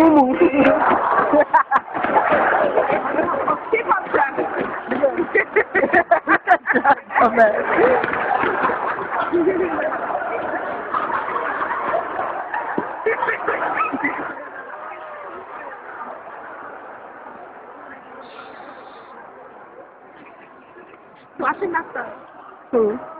um ah um ah um washing that's done who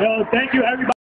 Yo, thank you, everybody.